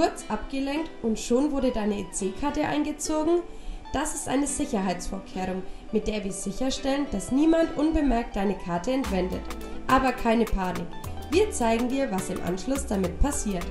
kurz abgelenkt und schon wurde deine EC-Karte eingezogen? Das ist eine Sicherheitsvorkehrung, mit der wir sicherstellen, dass niemand unbemerkt deine Karte entwendet. Aber keine Panik. Wir zeigen dir, was im Anschluss damit passiert.